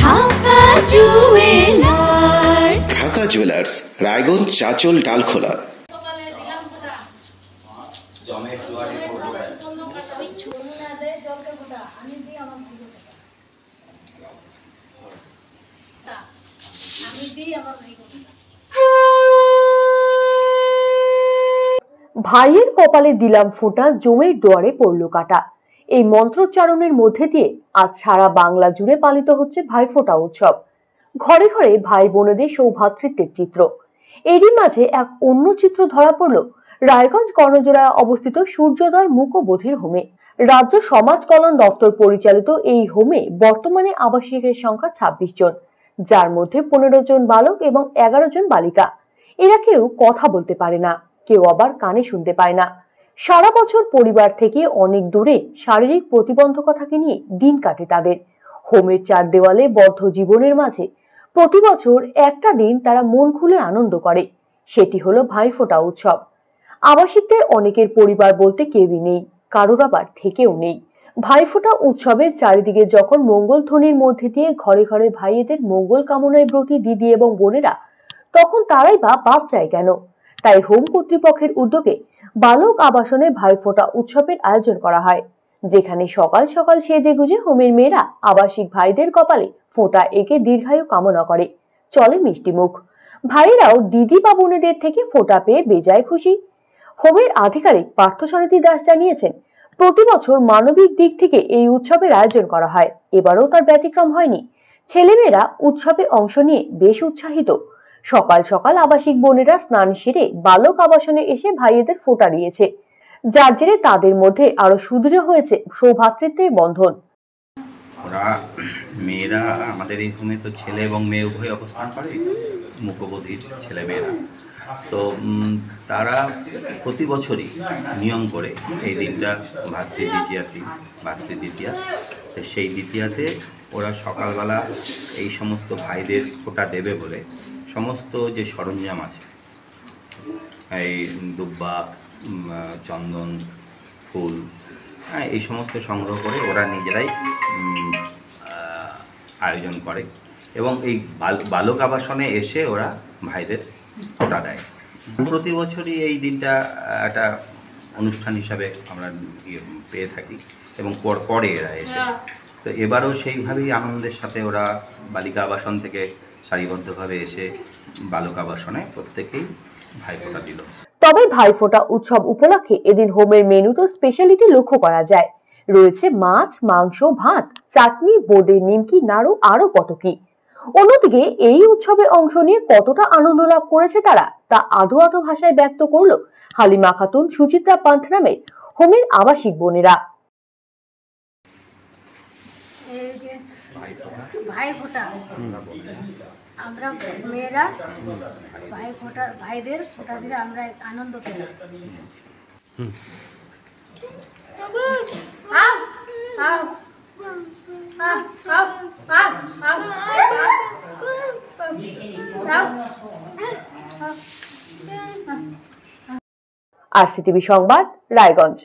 Dhaka jewellers Dhaka jewellers Raiganj Chanchal Dalkhola. ভাইয়ের কপালে দিলাম ফোঁটা জমের দুয়ারে পড়ল কাটা। এই মন্ত্রোচ্চারণের মধ্যে দিয়ে আজ সারা বাংলা জুড়ে পালিত হচ্ছে ভাইফোঁটা উৎসব। ঘরে ঘরে ভাই বোনেদের সৌভাতৃত্বের চিত্র। এরই মাঝে এক অন্য চিত্র ধরা পড়ল রায়গঞ্জ কর্ণজোড়ায় অবস্থিত সূর্যোদয় মুকবোধির হোমে। রাজ্য সমাজ কল্যাণ দপ্তর পরিচালিত এই হোমে বর্তমানে আবাসিকের সংখ্যা ছাব্বিশ জন, যার মধ্যে পনেরো জন বালক এবং এগারো জন বালিকা। এরা কেউ কথা বলতে পারে না, কেউ আবার কানে শুনতে পায় না। সারা বছর পরিবার থেকে অনেক দূরে শারীরিক প্রতিবন্ধকতাকে নিয়ে দিন কাটে তাদের। হোমের চার দেওয়ালে বদ্ধ জীবনের মাঝে প্রতি বছর একটা দিন তারা মন খুলে আনন্দ করে। সেটি হলো ভাইফোঁটা উৎসব। আবাসিকদের অনেকের পরিবার বলতে কেউই নেই, কারোর আবার থেকেও নেই। ভাইফোঁটা উৎসবের চারিদিকে যখন মঙ্গল ধ্বনির মধ্যে দিয়ে ঘরে ঘরে ভাইয়েদের মঙ্গল কামনায় ব্রতী দিদি এবং বোনেরা, তখন তারাই বা বাদ চায় কেন? তাই হোম কর্তৃপক্ষের উদ্যোগে বালক আবাসনে ভাইফোঁটা উৎসবের আয়োজন করা হয়। যেখানে সকাল সকাল সেজে গুজে হোমের মেয়েরা আবাসিক ভাইদের কপালে ফোঁটা এঁকে দীর্ঘায়ু কামনা করে। চলে মিষ্টি মুখ। ভাইয়েরাও দিদি বা বোনেদের থেকে ফোঁটা পেয়ে বেজায় খুশি। হোমের আধিকারিক পার্থসারথী দাস জানিয়েছেন, প্রতি বছর মানবিক দিক থেকে এই উৎসবের আয়োজন করা হয়। এবারও তার ব্যতিক্রম হয়নি। ছেলেমেয়েরা উৎসবে অংশ নিয়ে বেশ উৎসাহিত। সকাল সকাল আবাসিক বোনেরা স্নান সেরে বালক আবাসনে এসে ভাইয়েদের ফোঁটা দিয়েছে। যার জেরে তাদের মধ্যে আরও সুদৃঢ় হয়েছে সৌভাতৃত্বের বন্ধন। ওরা মেয়েরা, আমাদের এখানে তো ছেলে এবং মেয়ে উভয় অবস্থান করে, মুখবোধির ছেলে মেয়েরা তো তারা প্রতি বছরই নিয়ম করে এই দিনটা ভাতৃ দ্বিতীয়া দিন ভাতৃ দ্বিতীয়া। তো সেই দ্বিতীয়াতে ওরা সকালবেলা এই সমস্ত ভাইদের ফোঁটা দেবে বলে সমস্ত যে সরঞ্জাম আছে এই দুব্বা উম, চন্দন ফুল হ্যাঁ এই সমস্ত সংগ্রহ করে ওরা নিজেরাই আয়োজন করে এবং এই বাল- বালক আবাসনে এসে ওরা ভাইদের ফোঁটা দেয়। প্রতি বছরই এই দিনটা একটা অনুষ্ঠান হিসাবে আমরা ইয়ে পেয়ে থাকি এবং পর পরে এরা এসে। তো এবারও সেইভাবেই আনন্দের সাথে ওরা বালিকা আবাসন থেকে সারিবদ্ধভাবে এসে বালক আবাসনে প্রত্যেকেই ভাইফোঁটা দিল। তবে ভাইফোঁটা উৎসব উপলক্ষে এদিন হোমের মেনুতে স্পেশালিটি লক্ষ্য করা যায়। রয়েছে মাছ, মাংস, ভাত, চাটনি, বোঁদে নিমকি, নাড়ু আরও কত কি। অন্যদিকে এই উৎসবে অংশ নিয়ে কতটা আনন্দ লাভ করেছে তারা, তা আধো আধো ভাষায় ব্যক্ত করল হালিমা খাতুন, সুচিত্রা পান্থ নামে হোমের আবাসিক বোনেরা। এই যে ভাই ফোঁটা। আমরা মেয়েরা ভাই ফোঁটা ভাইদের ফোঁটা দিলে আমরা আনন্দ পেলাম। আর সিটিভি সংবাদ রায়গঞ্জ।